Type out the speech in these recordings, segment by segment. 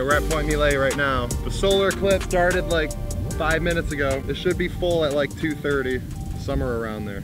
right, we're at Pointe Mouillee right now. The solar eclipse started like five minutes ago. It should be full at like 2.30, somewhere around there.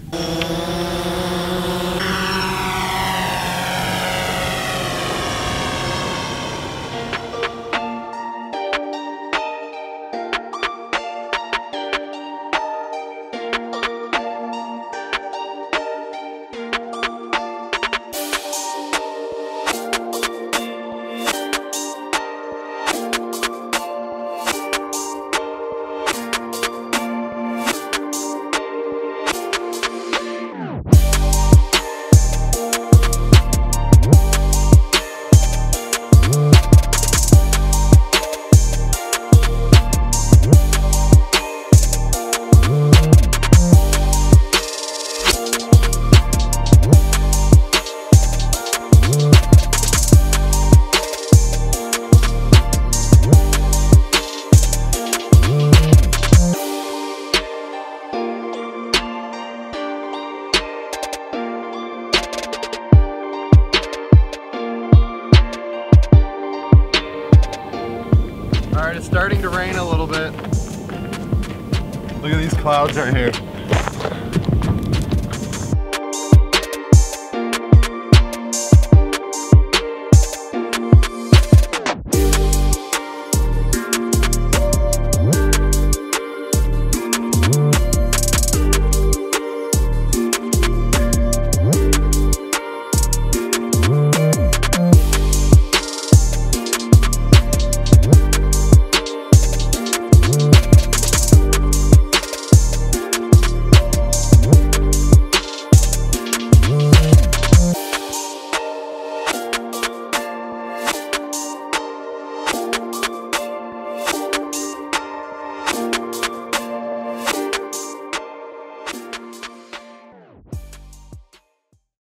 All right, it's starting to rain a little bit. Look at these clouds right here.